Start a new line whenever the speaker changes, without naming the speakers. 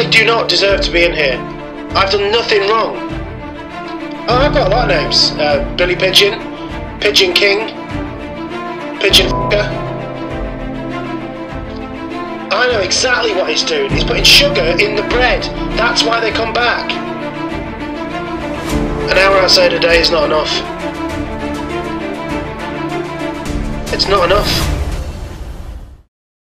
I do not deserve to be in here. I've done nothing wrong. Oh, I've got a lot of names. Uh, Billy Pigeon, Pigeon King, Pigeon F***er. I know exactly what he's doing. He's putting sugar in the bread. That's why they come back. An hour outside a day is not enough. It's not enough.